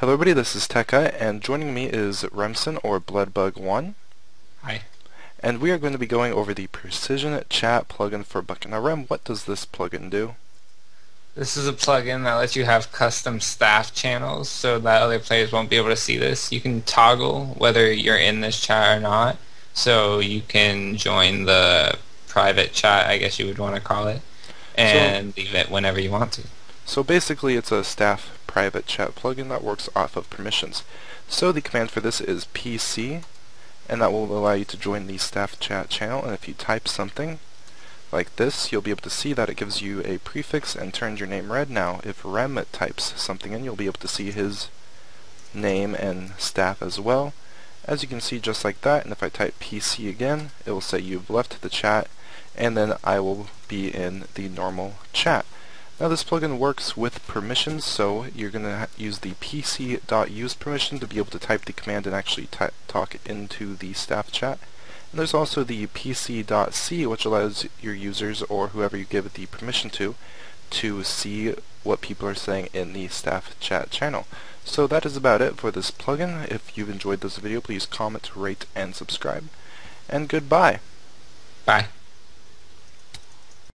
Hello everybody, this is Tekka, and joining me is Remsen, or Bloodbug1. Hi. And we are going to be going over the Precision Chat plugin for Bukkit. Now Rem, what does this plugin do? This is a plugin that lets you have custom staff channels so that other players won't be able to see this. You can toggle whether you're in this chat or not, so you can join the private chat, I guess you would want to call it, and so, leave it whenever you want to. So basically it's a staff private chat plugin that works off of permissions. So the command for this is pc, and that will allow you to join the staff chat channel, and if you type something like this, you'll be able to see that it gives you a prefix and turns your name red. Now, if Rem types something in, you'll be able to see his name and staff as well. As you can see, just like that, and if I type PC again, it will say you've left the chat, and then I will be in the normal chat. Now this plugin works with permissions, so you're going to use the pc.use permission to be able to type the command and actually talk into the staff chat. And there's also the pc.see which allows your users or whoever you give the permission to to see what people are saying in the staff chat channel. So that is about it for this plugin. If you've enjoyed this video, please comment, rate, and subscribe. And goodbye. Bye.